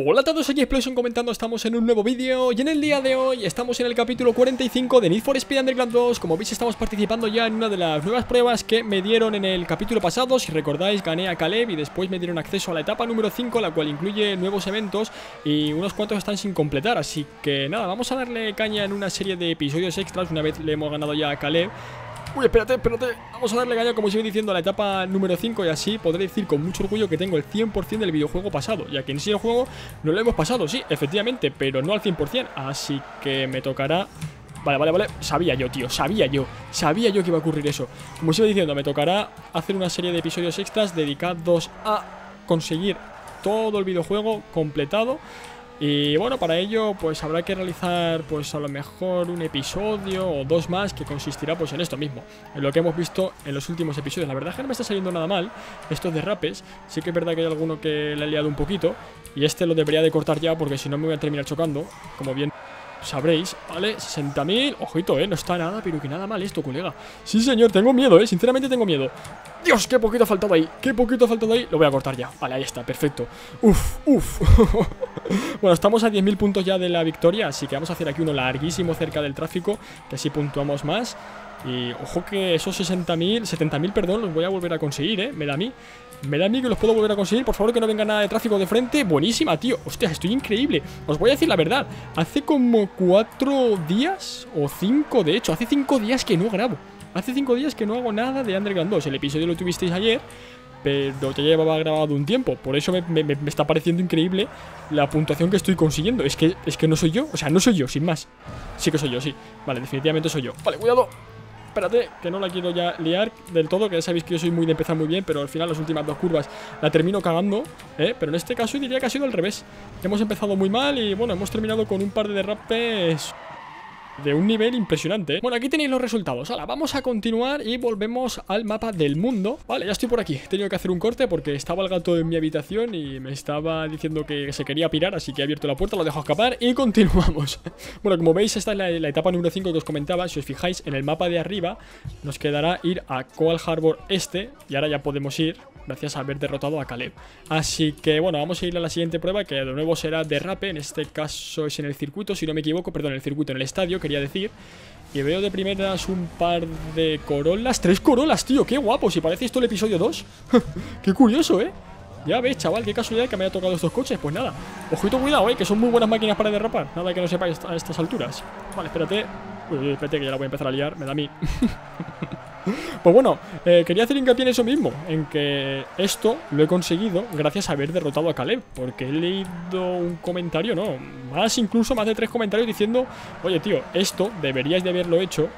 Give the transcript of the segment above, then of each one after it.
Hola a todos, aquí Explosion comentando, estamos en un nuevo vídeo y en el día de hoy estamos en el capítulo 45 de Need for Speed Underground 2 Como veis estamos participando ya en una de las nuevas pruebas que me dieron en el capítulo pasado. Si recordáis gané a Caleb y después me dieron acceso a la etapa número 5 La cual incluye nuevos eventos y unos cuantos están sin completar. Así que nada, vamos a darle caña en una serie de episodios extras. Una vez le hemos ganado ya a Caleb Uy, espérate, espérate. Vamos a darle caña, como sigo diciendo, a la etapa número 5 y así podré decir con mucho orgullo que tengo el 100% del videojuego pasado. Ya que en sí el juego no lo hemos pasado, sí, efectivamente, pero no al 100%. Así que me tocará... Vale, vale, vale. Sabía yo, tío, sabía yo. Sabía yo que iba a ocurrir eso. Como sigo diciendo, me tocará hacer una serie de episodios extras dedicados a conseguir todo el videojuego completado y bueno, para ello pues habrá que realizar pues a lo mejor un episodio o dos más que consistirá pues en esto mismo, en lo que hemos visto en los últimos episodios. La verdad es que no me está saliendo nada mal estos derrapes, sí que es verdad que hay alguno que le ha liado un poquito y este lo debería de cortar ya porque si no me voy a terminar chocando, como bien sabréis, ¿vale? 60.000, ojito, ¿eh? No está nada, pero que nada mal esto, colega. Sí, señor, tengo miedo, ¿eh? Sinceramente tengo miedo. Dios, qué poquito ha faltado ahí Qué poquito ha faltado ahí. Lo voy a cortar ya. Vale, ahí está, perfecto. Uf, uf. Bueno, estamos a 10.000 puntos ya de la victoria Así que vamos a hacer aquí uno larguísimo cerca del tráfico Que así puntuamos más y ojo que esos 60.000, 70.000, perdón, los voy a volver a conseguir, ¿eh? Me da a mí. Me da a mí que los puedo volver a conseguir. Por favor, que no venga nada de tráfico de frente. Buenísima, tío. Hostia, estoy increíble. Os voy a decir la verdad. Hace como cuatro días, o cinco, de hecho, hace cinco días que no grabo. Hace cinco días que no hago nada de Underground 2. El episodio lo tuvisteis ayer pero ya llevaba grabado un tiempo. Por eso me, me, está pareciendo increíble la puntuación que estoy consiguiendo. Es que, es que no soy yo, o sea, no soy yo, sin más. Sí que soy yo, sí. Vale, definitivamente soy yo. Vale, cuidado espérate, que no la quiero ya liar del todo, que ya sabéis que yo soy muy de empezar muy bien, pero al final las últimas dos curvas la termino cagando, ¿eh? Pero en este caso diría que ha sido al revés. Hemos empezado muy mal y bueno, hemos terminado con un par de derrapes de un nivel impresionante. Bueno, aquí tenéis los resultados. Ahora, vamos a continuar y volvemos al mapa del mundo. Vale, ya estoy por aquí. He tenido que hacer un corte porque estaba el gato en mi habitación Y me estaba diciendo que se quería pirar Así que he abierto la puerta, lo dejo escapar y continuamos. Bueno, como veis, esta es la, etapa número 5 que os comentaba. Si os fijáis, en el mapa de arriba Nos quedará ir a Coal Harbor Este Y ahora ya podemos ir gracias a haber derrotado a Caleb. Así que bueno, vamos a ir a la siguiente prueba que de nuevo será derrape, en este caso es en el circuito, si no me equivoco, perdón, en el circuito, en el estadio, quería decir. Y veo de primeras un par de corolas, tres corolas, tío, qué guapo, si parece esto el episodio 2. qué curioso, ¿eh? Ya ves, chaval, qué casualidad que me haya tocado estos coches. Pues nada, ojito, cuidado, eh, que son muy buenas máquinas para derrapar. Nada que no sepáis a estas alturas. Vale, espérate. Uy, espérate que ya la voy a empezar a liar, me da a mí. Pues bueno, eh, quería hacer hincapié en eso mismo, en que esto lo he conseguido gracias a haber derrotado a Caleb, porque he leído un comentario, no, más incluso, más de tres comentarios diciendo, oye tío, esto deberíais de haberlo hecho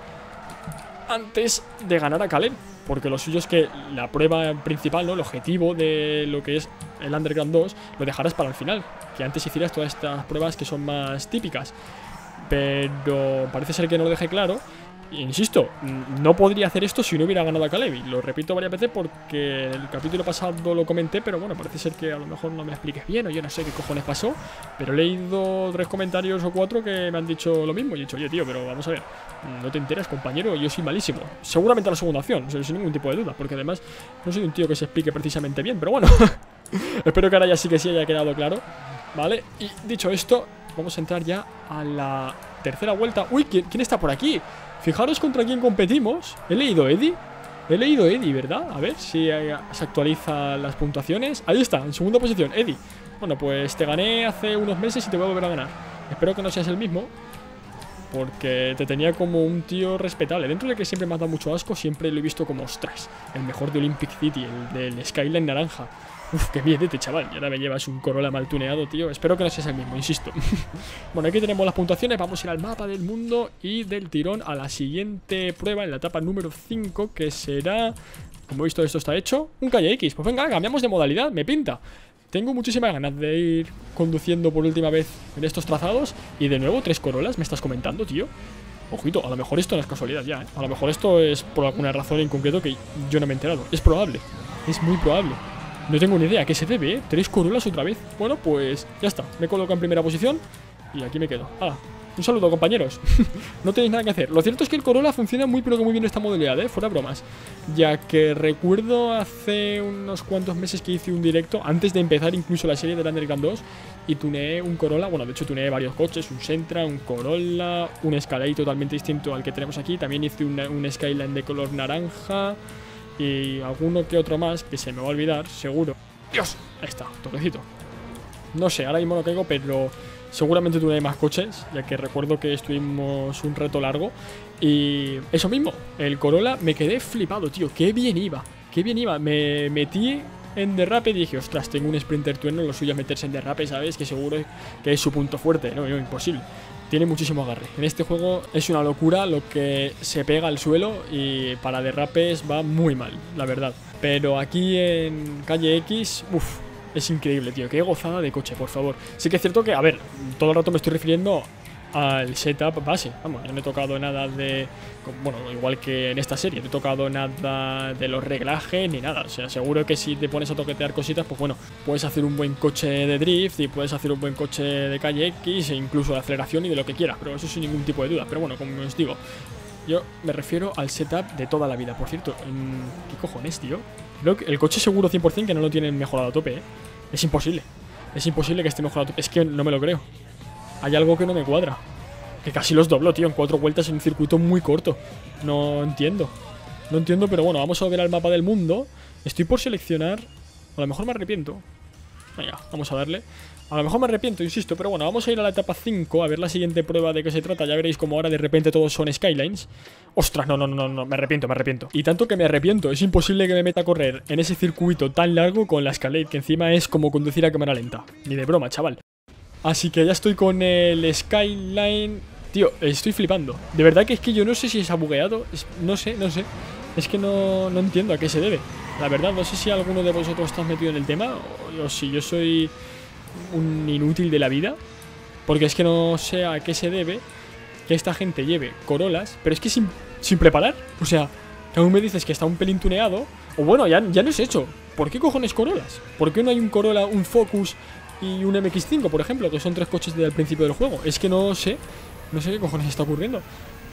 antes de ganar a Caleb, porque lo suyo es que la prueba principal, ¿no? el objetivo de lo que es el Underground 2, lo dejarás para el final, que antes hicieras todas estas pruebas que son más típicas. Pero parece ser que no lo dejé claro Insisto, no podría hacer esto si no hubiera ganado a Caleb. Y lo repito varias veces porque el capítulo pasado lo comenté, pero bueno, parece ser que a lo mejor no me expliques bien o yo no sé qué cojones pasó. Pero he leído tres comentarios o cuatro que me han dicho lo mismo. Y he dicho, oye, tío, pero vamos a ver, no te enteras, compañero, yo soy malísimo. Seguramente la segunda opción, sin ningún tipo de duda, porque además no soy un tío que se explique precisamente bien, pero bueno. Espero que ahora ya sí que sí haya quedado claro. ¿Vale? Y dicho esto, vamos a entrar ya a la tercera vuelta. Uy, quién está por aquí? Fijaros contra quién competimos. He leído Eddie. He leído Eddie, ¿verdad? A ver si se actualizan las puntuaciones. Ahí está, en segunda posición, Eddie. Bueno, pues te gané hace unos meses y te voy a volver a ganar. Espero que no seas el mismo. Porque te tenía como un tío respetable. Dentro de que siempre me ha dado mucho asco, siempre lo he visto como, ostras, el mejor de Olympic City, el del Skyline naranja. Uf, qué miedete, chaval. Y ahora me llevas un Corolla mal tuneado, tío. Espero que no seas el mismo, insisto. bueno, aquí tenemos las puntuaciones. Vamos a ir al mapa del mundo y del tirón a la siguiente prueba, en la etapa número 5, que será... Como he visto, esto está hecho. Un calle X. Pues venga, cambiamos de modalidad. Me pinta. Tengo muchísimas ganas de ir conduciendo por última vez en estos trazados. Y de nuevo, tres Corolas, me estás comentando, tío. Ojito, a lo mejor esto no es casualidad ya, ¿eh? A lo mejor esto es por alguna razón en concreto que yo no me he enterado. Es probable. Es muy probable. No tengo ni idea a qué se debe, ¿eh? Tres corolas otra vez. Bueno, pues ya está. Me coloco en primera posición y aquí me quedo. Ah, un saludo, compañeros. no tenéis nada que hacer. Lo cierto es que el Corolla funciona muy pero que muy bien esta modalidad, ¿eh? Fuera bromas. Ya que recuerdo hace unos cuantos meses que hice un directo, antes de empezar incluso la serie del Underground 2, y tuneé un Corolla. Bueno, de hecho tuneé varios coches, un Sentra, un Corolla, un Escalade totalmente distinto al que tenemos aquí. También hice un Skyline de color naranja y alguno que otro más que se me va a olvidar, seguro. Dios, ahí está, toquecito. No sé, ahora mismo no caigo, pero seguramente tuve más coches, ya que recuerdo que estuvimos un reto largo. Y eso mismo, el Corolla me quedé flipado, tío, qué bien iba, qué bien iba. Me metí en derrape y dije, ostras, tengo un Sprinter Twin, lo suyo es meterse en derrape, ¿sabes? Que seguro que es su punto fuerte, no, no, imposible. Tiene muchísimo agarre. En este juego es una locura lo que se pega al suelo y para derrapes va muy mal, la verdad. Pero aquí en calle X, uff, es increíble, tío. Qué gozada de coche, por favor. Sí que es cierto que, a ver, todo el rato me estoy refiriendo al setup base. Vamos, yo no he tocado nada de. Bueno, igual que en esta serie, no he tocado nada de los reglajes ni nada. O sea, seguro que si te pones a toquetear cositas, pues bueno, puedes hacer un buen coche de drift y puedes hacer un buen coche de calle X e incluso de aceleración y de lo que quieras. Pero eso sin ningún tipo de duda. Pero bueno, como os digo, yo me refiero al setup de toda la vida. Por cierto, ¿qué cojones, tío? Creo el coche seguro 100% que no lo tienen mejorado a tope, ¿eh? Es imposible. Es imposible que esté mejorado a tope. Es que no me lo creo hay algo que no me cuadra. Que casi los doblo, tío, en cuatro vueltas en un circuito muy corto. No entiendo. No entiendo, pero bueno, vamos a ver al mapa del mundo. Estoy por seleccionar... A lo mejor me arrepiento. Venga, vamos a darle. A lo mejor me arrepiento, insisto, pero bueno, vamos a ir a la etapa 5 a ver la siguiente prueba de qué se trata. Ya veréis como ahora de repente todos son Skylines. Ostras, no, no, no, no, me arrepiento, me arrepiento. Y tanto que me arrepiento, es imposible que me meta a correr en ese circuito tan largo con la Escalade, que encima es como conducir a cámara lenta. Ni de broma, chaval. Así que ya estoy con el Skyline. Tío, estoy flipando. De verdad que es que yo no sé si se ha no sé, no sé. Es que no, no, entiendo a qué se debe. La verdad, no sé si alguno de vosotros está metido en el tema o, si yo soy un inútil de la vida. Porque es que no sé a qué se debe que esta gente lleve Corolas, pero es que sin, sin preparar. O sea, aún me dices que está un pelín tuneado. O bueno, ya, ya no es hecho. ¿Por qué cojones Corolas? ¿Por qué no hay un Corolla, un Focus y un MX5, por ejemplo, que son tres coches del principio del juego. Es que no sé, no sé qué cojones está ocurriendo.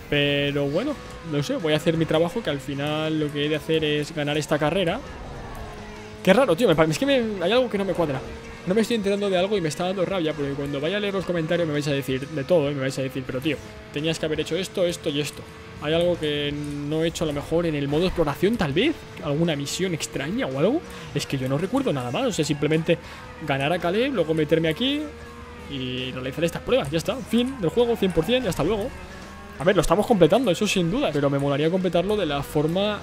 Pero bueno, no sé, voy a hacer mi trabajo, que al final lo que he de hacer es ganar esta carrera. Qué raro, tío, es que hay algo que no me cuadra. No me estoy enterando de algo y me está dando rabia, porque cuando vaya a leer los comentarios me vais a decir de todo, y me vais a decir, pero tío, tenías que haber hecho esto, esto y esto. Hay algo que no he hecho a lo mejor en el modo exploración, tal vez. Alguna misión extraña o algo. Es que yo no recuerdo nada más. O sea, simplemente ganar a Caleb, luego meterme aquí y realizar estas pruebas. Ya está. Fin del juego, 100%, y hasta luego. A ver, lo estamos completando, eso sin duda. Pero me molaría completarlo de la forma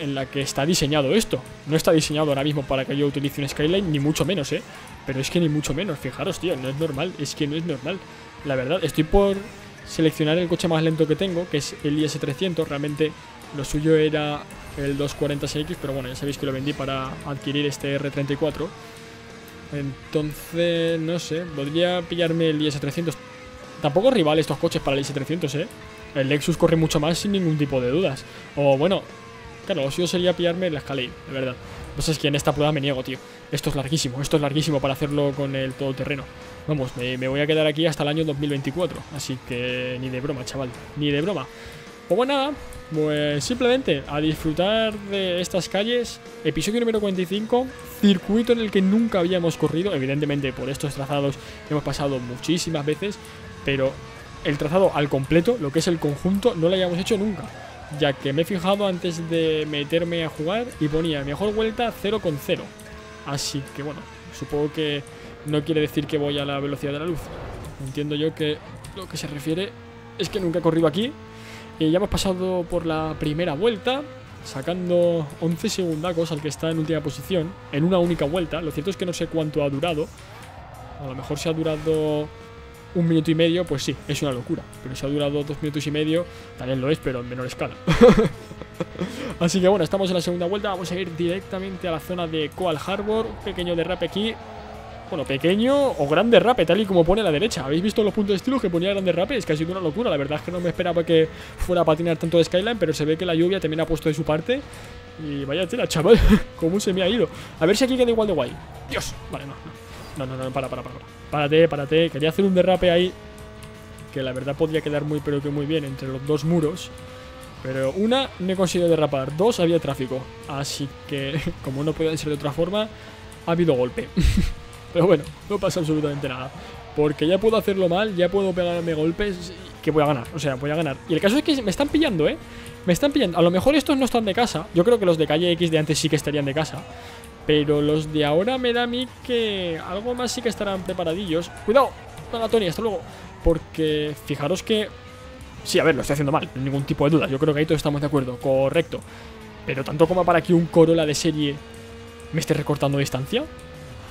en la que está diseñado esto. No está diseñado ahora mismo para que yo utilice un Skyline, ni mucho menos, ¿eh? Pero es que ni mucho menos, fijaros, tío, no es normal, es que no es normal. La verdad, estoy por seleccionar el coche más lento que tengo, que es el IS300. Realmente lo suyo era el 240SX, pero bueno, ya sabéis que lo vendí para adquirir este R34. Entonces, no sé, podría pillarme el IS300. Tampoco rival estos coches para el IS300, ¿eh? El Lexus corre mucho más sin ningún tipo de dudas. O bueno, claro, lo suyo sería pillarme el Escalade, de verdad. Pues es que en esta prueba me niego, tío. Esto es larguísimo, esto es larguísimo para hacerlo con el todoterreno. Vamos, me, voy a quedar aquí hasta el año 2024. Así que ni de broma, chaval. Ni de broma. Pues bueno, nada, pues simplemente a disfrutar de estas calles. Episodio número 45, circuito en el que nunca habíamos corrido. Evidentemente por estos trazados hemos pasado muchísimas veces, pero el trazado al completo, lo que es el conjunto, no lo hayamos hecho nunca. Ya que me he fijado antes de meterme a jugar y ponía mejor vuelta 0,0. Así que bueno, supongo que no quiere decir que voy a la velocidad de la luz. Entiendo yo que lo que se refiere es que nunca he corrido aquí. Y ya hemos pasado por la primera vuelta, sacando 11 segundacos al que está en última posición, en una única vuelta. Lo cierto es que no sé cuánto ha durado. A lo mejor si ha durado un minuto y medio, pues sí, es una locura. Pero si ha durado dos minutos y medio, también lo es, pero en menor escala. Así que bueno, estamos en la segunda vuelta. Vamos a ir directamente a la zona de Coal Harbor. Un pequeño derrape aquí. Bueno, pequeño o grande rape, tal y como pone a la derecha. ¿Habéis visto los puntos de estilo que ponía grande rape? Es que ha sido una locura. La verdad es que no me esperaba que fuera a patinar tanto de Skyline, pero se ve que la lluvia también ha puesto de su parte. Y vaya tela, chaval. ¿Cómo se me ha ido? A ver si aquí queda igual de guay. Dios. Vale, no, no. No, no, no, para, para, para. Párate, párate. Quería hacer un derrape ahí. Que la verdad podría quedar muy, pero que muy bien entre los dos muros. Pero una, no he conseguido derrapar. Dos, había tráfico. Así que, como no puede ser de otra forma, ha habido golpe. Pero bueno, no pasa absolutamente nada. Porque ya puedo hacerlo mal, ya puedo pegarme golpes que voy a ganar. O sea, voy a ganar. Y el caso es que me están pillando, ¿eh? Me están pillando. A lo mejor estos no están de casa. Yo creo que los de calle X de antes sí que estarían de casa. Pero los de ahora me da a mí que algo más sí que estarán preparadillos. ¡Cuidado! Venga, Tony, hasta luego. Porque fijaros que... Sí, a ver, lo estoy haciendo mal, ningún tipo de duda. Yo creo que ahí todos estamos de acuerdo. Correcto. Pero tanto como para que un Corolla de serie me esté recortando distancia.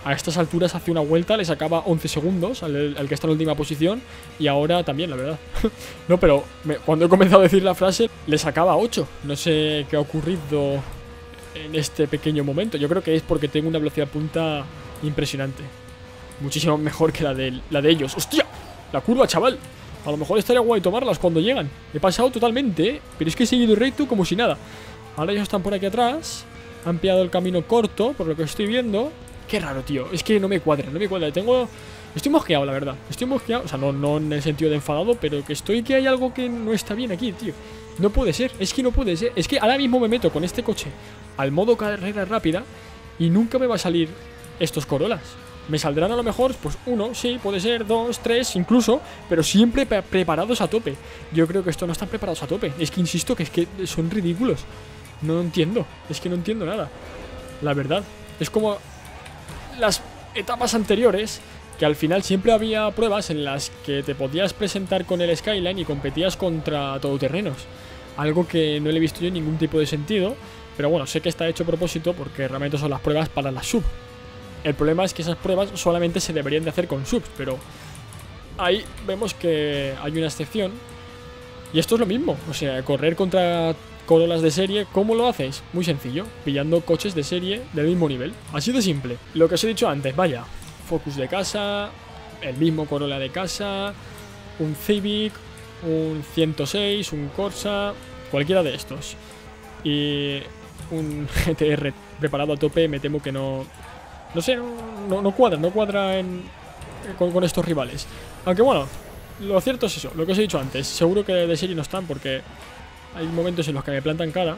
A estas alturas hace una vuelta, le sacaba 11 segundos al, que está en última posición y ahora también, la verdad. no, pero cuando he comenzado a decir la frase, le sacaba 8. No sé qué ha ocurrido en este pequeño momento. Yo creo que es porque tengo una velocidad punta impresionante. Muchísimo mejor que la de, la de ellos. ¡Hostia! La curva, chaval. A lo mejor estaría guay tomarlas cuando llegan. He pasado totalmente. Pero es que he seguido recto como si nada. Ahora ellos están por aquí atrás. Han pillado el camino corto, por lo que estoy viendo. Qué raro, tío. Es que no me cuadra, no me cuadra. Tengo... Estoy mosqueado, la verdad. Estoy mosqueado. O sea, no, no en el sentido de enfadado, pero que estoy que hay algo que no está bien aquí, tío. No puede ser. Es que no puede ser. Es que ahora mismo me meto con este coche al modo carrera rápida y nunca me va a salir estos Corolas. Me saldrán a lo mejor, pues uno, sí, puede ser, dos, tres, incluso, pero siempre preparados a tope. Yo creo que esto no están preparados a tope. Es que insisto que es que son ridículos. No entiendo. Es que no entiendo nada. La verdad. Es como las etapas anteriores, que al final siempre había pruebas en las que te podías presentar con el Skyline y competías contra todoterrenos. Algo que no le he visto yo ningún tipo de sentido, pero bueno, sé que está hecho a propósito porque realmente son las pruebas para la sub. El problema es que esas pruebas solamente se deberían de hacer con subs, pero ahí vemos que hay una excepción. Y esto es lo mismo, o sea, correr contra Corolas de serie, ¿cómo lo hacéis? Muy sencillo, pillando coches de serie del mismo nivel. Así de simple. Lo que os he dicho antes, vaya, Focus de casa, el mismo Corolla de casa, un Civic, un 106, un Corsa, cualquiera de estos. Y un GTR preparado a tope, me temo que no... No sé, no, cuadra, no cuadra con, con estos rivales. Aunque bueno, lo cierto es eso, lo que os he dicho antes. Seguro que de serie no están porque hay momentos en los que me plantan cara.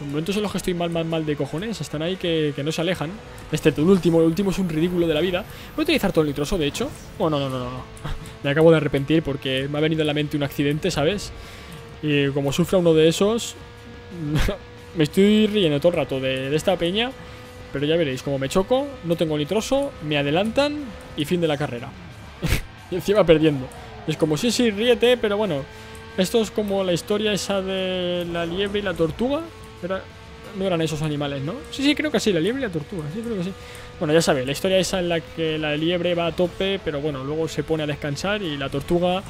Momentos en los que estoy mal, mal, mal de cojones. Están ahí que, no se alejan. Este el último. El último es un ridículo de la vida. Voy a utilizar todo el nitroso, de hecho. Oh, no, no, no, no. me acabo de arrepentir porque me ha venido a la mente un accidente, ¿sabes? Y como sufra uno de esos... me estoy riendo todo el rato de, de esta peña. Pero ya veréis, como me choco, no tengo nitroso, me adelantan y fin de la carrera. y encima perdiendo. Es como, sí, sí, ríete, pero bueno, esto es como la historia esa de la liebre y la tortuga. no eran esos animales, ¿no? Sí, sí, creo que sí, la liebre y la tortuga, sí, creo que sí. Bueno, ya sabéis, la historia esa en la que la liebre va a tope, pero bueno, luego se pone a descansar y la tortuga,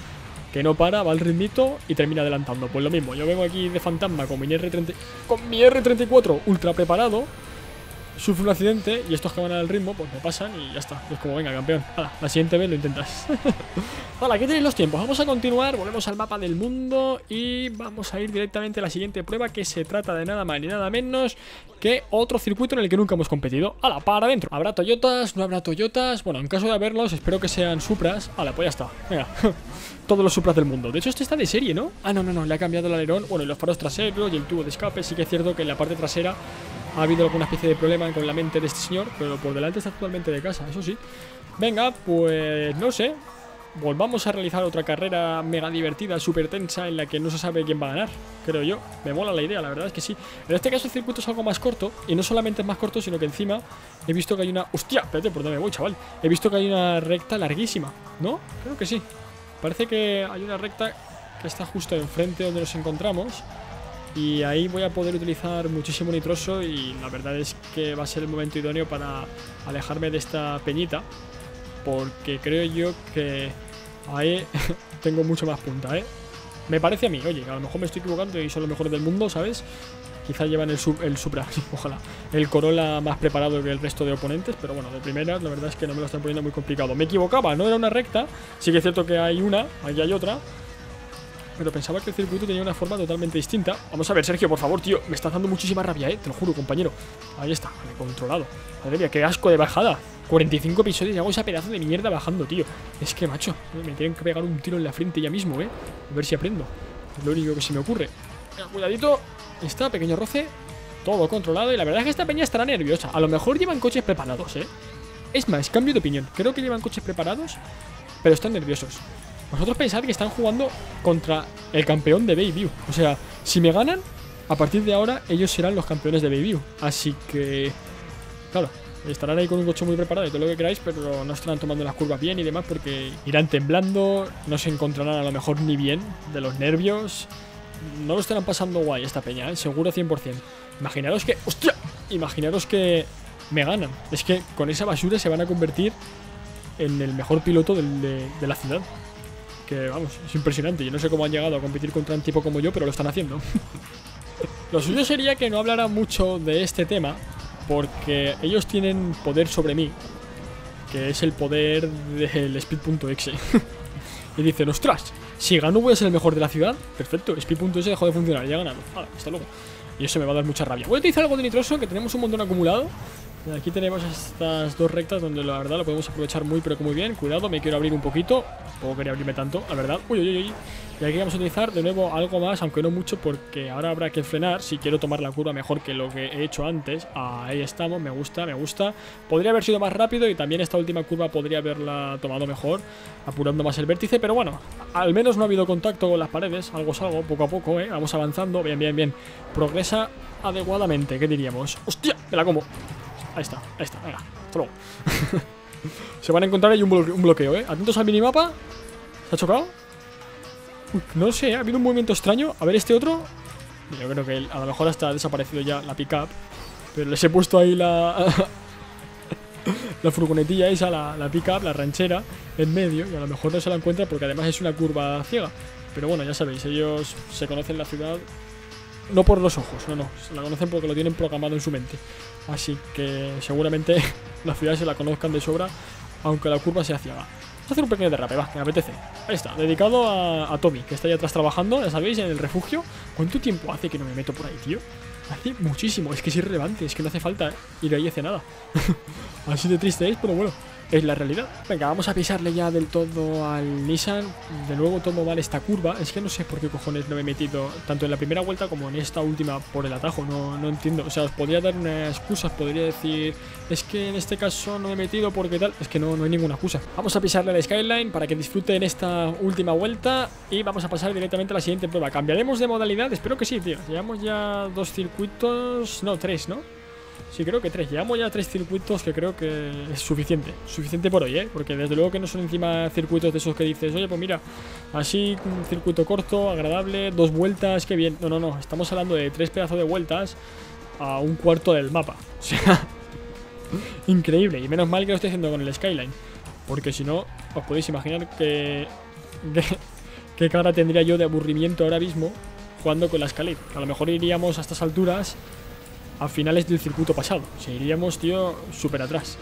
que no para, va al ritmito y termina adelantando. Pues lo mismo, yo vengo aquí de fantasma con mi, R30, con mi R34 ultra preparado sufre un accidente y estos que van al ritmo, pues me pasan y ya está. Es como, venga, campeón. la siguiente vez lo intentas. Hola, ¿qué tenéis los tiempos? Vamos a continuar, volvemos al mapa del mundo y vamos a ir directamente a la siguiente prueba que se trata de nada más ni nada menos que otro circuito en el que nunca hemos competido. ¡Hala, para adentro! ¿Habrá Toyotas? ¿No habrá Toyotas? Bueno, en caso de haberlos, espero que sean Supras. ¡Hala, pues ya está! Venga, todos los Supras del mundo. De hecho, este está de serie, ¿no? Ah, no, no, no, le ha cambiado el alerón. Bueno, y los faros traseros y el tubo de escape. Sí que es cierto que en la parte trasera ha habido alguna especie de problema con la mente de este señor, pero por delante está actualmente de casa, eso sí. Venga, pues no sé. Volvamos a realizar otra carrera mega divertida, súper tensa, en la que no se sabe quién va a ganar, creo yo. Me mola la idea, la verdad es que sí. En este caso el circuito es algo más corto, y no solamente es más corto, sino que encima he visto que hay una... ¡Hostia! Espérate, ¿por dónde me voy, chaval? He visto que hay una recta larguísima, ¿no? Creo que sí. Parece que hay una recta que está justo enfrente donde nos encontramos y ahí voy a poder utilizar muchísimo nitroso y la verdad es que va a ser el momento idóneo para alejarme de esta peñita porque creo yo que ahí tengo mucho más punta, ¿eh? Me parece a mí, oye, a lo mejor me estoy equivocando y son los mejores del mundo, ¿sabes? Quizás llevan el, el Supra, ojalá, el Corolla más preparado que el resto de oponentes, pero bueno, de primeras la verdad es que no me lo están poniendo muy complicado. Me equivocaba, no era una recta, sí que es cierto que hay una, aquí hay otra, pero pensaba que el circuito tenía una forma totalmente distinta. Vamos a ver, Sergio, por favor, tío. Me está dando muchísima rabia, eh. Te lo juro, compañero. Ahí está, vale, controlado. Madre mía, qué asco de bajada. 45 episodios y hago esa pedazo de mierda bajando, tío. Es que, macho, me tienen que pegar un tiro en la frente ya mismo, eh. A ver si aprendo. Es lo único que se me ocurre. cuidadito. Está, pequeño roce. Todo controlado. Y la verdad es que esta peña estará nerviosa. A lo mejor llevan coches preparados, eh. Es más, cambio de opinión. Creo que llevan coches preparados, pero están nerviosos. Vosotros pensad que están jugando contra el campeón de Bayview. O sea, si me ganan, a partir de ahora ellos serán los campeones de Bayview. Así que, claro, estarán ahí con un coche muy preparado y todo lo que queráis, pero no estarán tomando las curvas bien y demás porque irán temblando, no se encontrarán a lo mejor ni bien de los nervios. No lo estarán pasando guay esta peña, ¿eh? seguro 100%. Imaginaros que... ¡Hostia! Imaginaros que me ganan. Es que con esa basura se van a convertir en el mejor piloto de, de la ciudad. Que vamos, es impresionante. Yo no sé cómo han llegado a competir contra un tipo como yo, pero lo están haciendo. lo suyo sería que no hablara mucho de este tema, porque ellos tienen poder sobre mí, que es el poder del speed.exe. y dicen, ostras, si gano voy a ser el mejor de la ciudad. Perfecto, speed.exe dejó de funcionar, ya ganado. Vale, hasta luego. Y eso me va a dar mucha rabia. Voy a utilizar algo de nitroso, que tenemos un montón acumulado. Aquí tenemos estas dos rectas donde la verdad lo podemos aprovechar muy pero que muy bien. Cuidado, me quiero abrir un poquito. Tampoco quería abrirme tanto, la verdad. Uy, uy, uy. Y aquí vamos a utilizar de nuevo algo más, aunque no mucho, porque ahora habrá que frenar si quiero tomar la curva mejor que lo que he hecho antes. Ahí estamos, me gusta, me gusta. Podría haber sido más rápido y también esta última curva podría haberla tomado mejor, apurando más el vértice. Pero bueno, al menos no ha habido contacto con las paredes, algo es algo, poco a poco, ¿eh? Vamos avanzando, bien, bien, bien. Progresa adecuadamente, ¿qué diríamos? ¡Hostia! Me la como. Ahí está, ahí está, venga, hasta. Se van a encontrar ahí un, un bloqueo, ¿eh? Atentos al minimapa. ¿Se ha chocado? No sé, ¿eh? ha habido un movimiento extraño. A ver este otro. Yo creo que a lo mejor hasta ha desaparecido ya la pickup. Pero les he puesto ahí la... la furgonetilla esa, la, la pickup, la ranchera, en medio. Y a lo mejor no se la encuentra porque además es una curva ciega. Pero bueno, ya sabéis, ellos se conocen la ciudad no por los ojos, no, no. Se la conocen porque lo tienen programado en su mente. Así que seguramente la ciudad se la conozcan de sobra, aunque la curva sea ciega. Vamos a hacer un pequeño derrape, va, que me apetece. Ahí está, dedicado a, a Tommy, que está ahí atrás trabajando, ya sabéis, en el refugio. ¿Cuánto tiempo hace que no me meto por ahí, tío? Hace muchísimo, es que es irrelevante, es que no hace falta ¿eh? ir ahí hace nada. Así de triste es, pero bueno es la realidad. Venga, vamos a pisarle ya del todo al Nissan. De nuevo tomo mal esta curva. Es que no sé por qué cojones no me he metido tanto en la primera vuelta como en esta última por el atajo. No, no entiendo. O sea, os podría dar una excusa. Podría decir, es que en este caso no me he metido porque tal. Es que no, no hay ninguna excusa. Vamos a pisarle al Skyline para que disfruten esta última vuelta. Y vamos a pasar directamente a la siguiente prueba. ¿Cambiaremos de modalidad? Espero que sí, tío. Llevamos ya dos circuitos... No, tres, ¿no? Sí, creo que tres. Llevamos ya tres circuitos que creo que es suficiente. Suficiente por hoy, ¿eh? Porque desde luego que no son encima circuitos de esos que dices, oye, pues mira, así un circuito corto, agradable, dos vueltas, qué bien. No, no, no. Estamos hablando de tres pedazos de vueltas a un cuarto del mapa. O sea, increíble. Y menos mal que lo estoy haciendo con el Skyline. Porque si no, os podéis imaginar que... qué cara tendría yo de aburrimiento ahora mismo jugando con la Escalade. A lo mejor iríamos a estas alturas a finales del circuito pasado. Si iríamos, tío, súper atrás.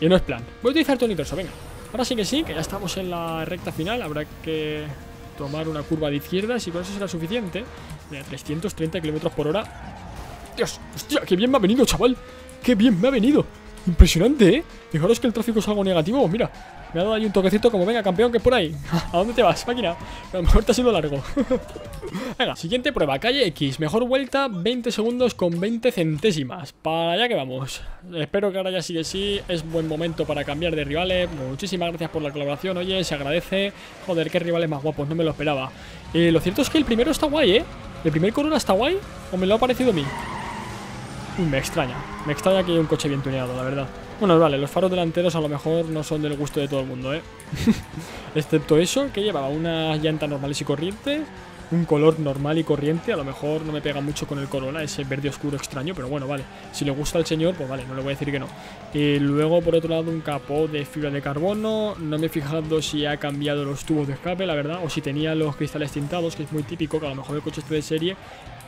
Y no es plan. Voy a utilizar todo nitroso, venga. Ahora sí que sí, que ya estamos en la recta final. Habrá que tomar una curva de izquierda. Si con eso será suficiente. De 330 km por hora. Dios, hostia, qué bien me ha venido, chaval. Qué bien me ha venido. Impresionante, ¿eh? Fijaros que el tráfico es algo negativo. Mira, me ha dado ahí un toquecito como, venga, campeón, que por ahí. ¿A dónde te vas, máquina? A lo mejor te ha sido largo. venga, siguiente prueba, calle X. Mejor vuelta, 20 segundos con 20 centésimas. Para allá que vamos. Espero que ahora ya sigue así. Es buen momento para cambiar de rivales. Muchísimas gracias por la colaboración. Oye, se agradece. Joder, qué rivales más guapos, no me lo esperaba. Eh, lo cierto es que el primero está guay, ¿eh? ¿El primer Corona está guay? ¿O me lo ha parecido a mí? me extraña. Me extraña que haya un coche bien tuneado, la verdad. Bueno, vale, los faros delanteros a lo mejor no son del gusto de todo el mundo, ¿eh? Excepto eso, que llevaba unas llantas normales y corrientes, un color normal y corriente, a lo mejor no me pega mucho con el Corolla, ese verde oscuro extraño, pero bueno, vale. Si le gusta al señor, pues vale, no le voy a decir que no. Y luego, por otro lado, un capó de fibra de carbono, no me he fijado si ha cambiado los tubos de escape, la verdad, o si tenía los cristales tintados, que es muy típico, que a lo mejor el coche esté de serie,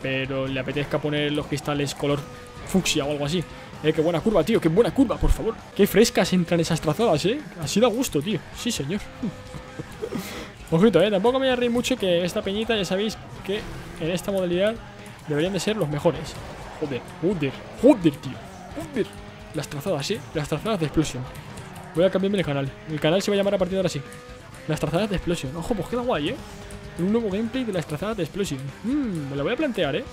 pero le apetezca poner los cristales color fucsia o algo así. Eh, qué buena curva, tío, qué buena curva, por favor. Qué frescas entran esas trazadas, eh. Así da gusto, tío. Sí, señor. Ojito, eh. Tampoco me voy a reír mucho que esta peñita, ya sabéis que en esta modalidad deberían de ser los mejores. Joder, joder, joder, tío. Joder. Las trazadas, eh. Las trazadas de Explosion. Voy a cambiarme el canal. El canal se va a llamar a partir de ahora sí. Las trazadas de Explosion. Ojo, pues queda guay, eh. Un nuevo gameplay de las trazadas de Explosion. Mmm, me lo voy a plantear, eh.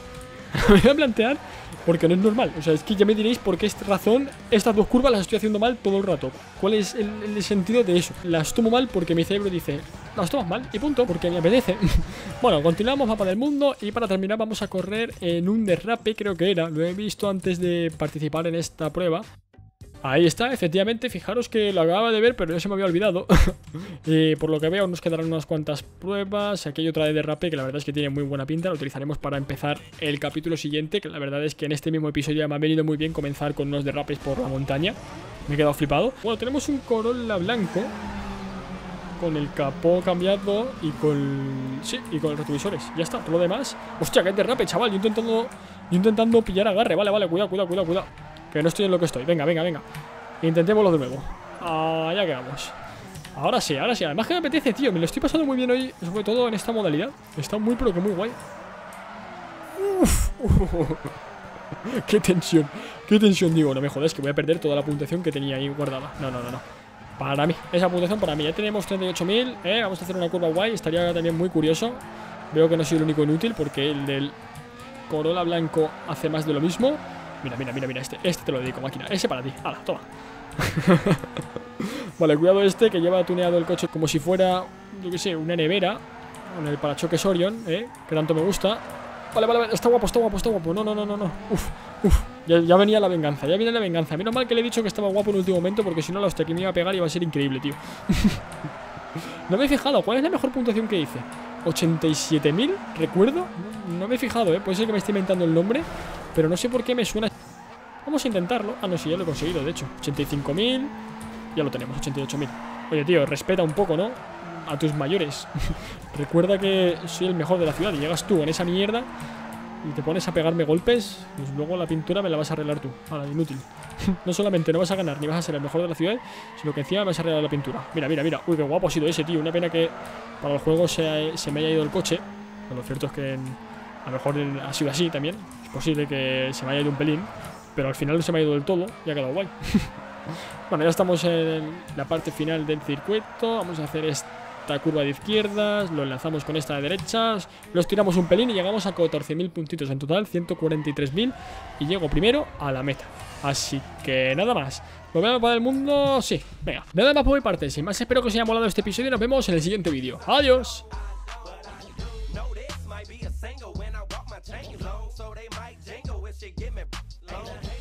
me voy a plantear porque no es normal. O sea, es que ya me diréis por qué esta razón estas dos curvas las estoy haciendo mal todo el rato. ¿Cuál es el, sentido de eso? Las tomo mal porque mi cerebro dice, las tomas mal y punto, porque me apetece. bueno, continuamos mapa del mundo y para terminar vamos a correr en un derrape, creo que era. Lo he visto antes de participar en esta prueba. Ahí está, efectivamente, fijaros que lo acababa de ver, pero ya se me había olvidado. por lo que veo nos quedarán unas cuantas pruebas. Aquí hay otra de derrape que la verdad es que tiene muy buena pinta. Lo utilizaremos para empezar el capítulo siguiente, que la verdad es que en este mismo episodio ya me ha venido muy bien comenzar con unos derrapes por la montaña. Me he quedado flipado. Bueno, tenemos un Corolla blanco con el capó cambiado y con... Sí, y con los retrovisores. Ya está, por lo demás... Hostia, que derrape, chaval. Yo intentando, yo intentando pillar agarre. Vale, vale, cuidado, cuidado, cuidado, cuidado. Que no estoy en lo que estoy. Venga, venga, venga. Intentémoslo de nuevo. Ah, ya quedamos. Ahora sí, ahora sí. Además que me apetece, tío. Me lo estoy pasando muy bien hoy, sobre todo en esta modalidad. Está muy, pero que muy guay. Uf. qué tensión. Qué tensión, digo. No me jodas, que voy a perder toda la puntuación que tenía ahí guardada. No, no, no, no. Para mí. Esa puntuación para mí. Ya tenemos 38.000. ¿eh? Vamos a hacer una curva guay. Estaría también muy curioso. Veo que no soy el único inútil porque el del Corolla blanco hace más de lo mismo. Mira, mira, mira, mira, este, este te lo dedico, máquina. Ese para ti. Hala, toma. vale, cuidado este que lleva tuneado el coche como si fuera, yo qué sé, una nevera. Con el parachoques Orion, ¿eh? Que tanto me gusta. Vale, vale, vale, está guapo, está guapo, está guapo. No, no, no, no, no. Uf, uf. Ya, venía la venganza, ya viene la venganza. Menos mal que le he dicho que estaba guapo en el último momento, porque si no, la hostia que me iba a pegar iba a ser increíble, tío. no me he fijado, ¿cuál es la mejor puntuación que hice? ¿87.000? ¿Recuerdo? No, no, me he fijado, ¿eh? Puede ser que me esté inventando el nombre. Pero no sé por qué me suena... Vamos a intentarlo. Ah, no, sí, ya lo he conseguido, de hecho. 85.000. Ya lo tenemos, 88.000. Oye, tío, respeta un poco, ¿no? A tus mayores. Recuerda que soy el mejor de la ciudad y llegas tú en esa mierda y te pones a pegarme golpes, pues luego la pintura me la vas a arreglar tú. Ahora, inútil. no solamente no vas a ganar ni vas a ser el mejor de la ciudad, sino que encima vas a arreglar la pintura. Mira, mira, mira. Uy, qué guapo ha sido ese, tío. Una pena que para el juego se, se me haya ido el coche. Lo cierto es que a lo mejor ha sido así también. Es posible que se me haya ido un pelín. Pero al final no se me ha ido del todo y ha quedado guay. bueno, ya estamos en la parte final del circuito. Vamos a hacer esta curva de izquierdas. Lo enlazamos con esta de derechas. Lo estiramos un pelín y llegamos a 14.000 puntitos en total. 143.000. Y llego primero a la meta. Así que nada más. ¿Volvemos para el mundo? Sí, venga. Nada más por mi parte. Sin más, espero que os haya molado este episodio y nos vemos en el siguiente vídeo. ¡Adiós! Django. So they might jingle if she give me long.